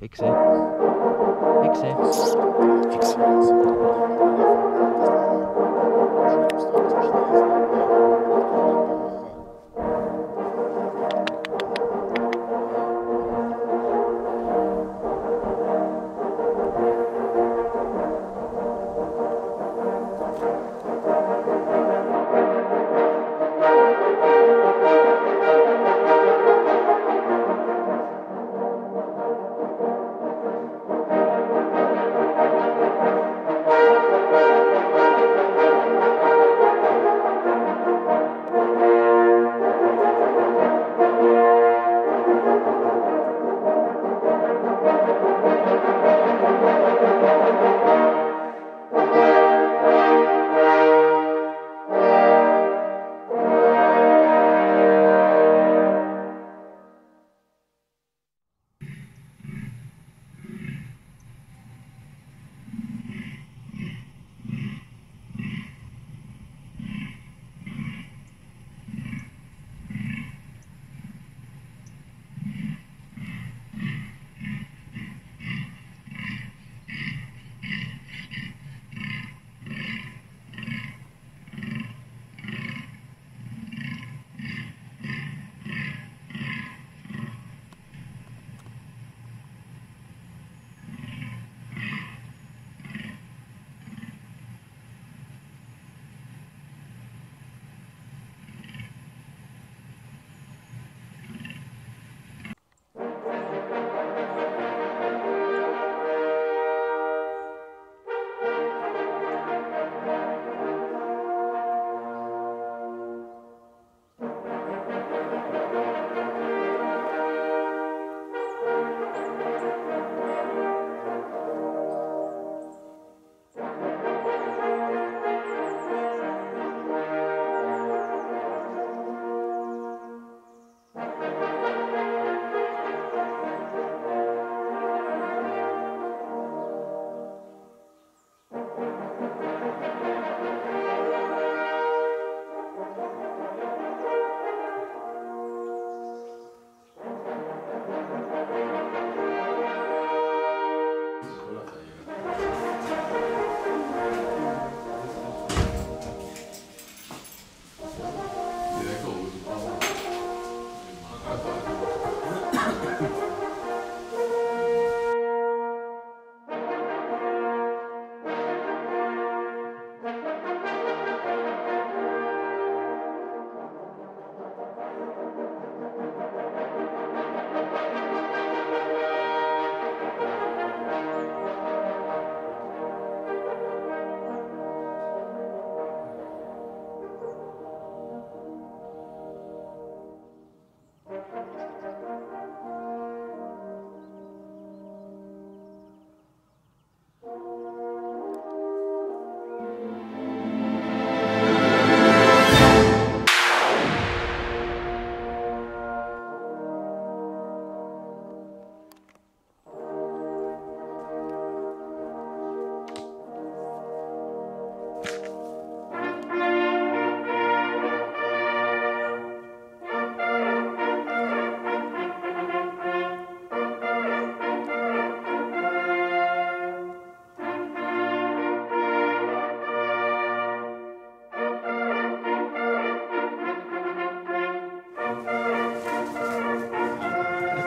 Ik zeg. Ik zeg. Thank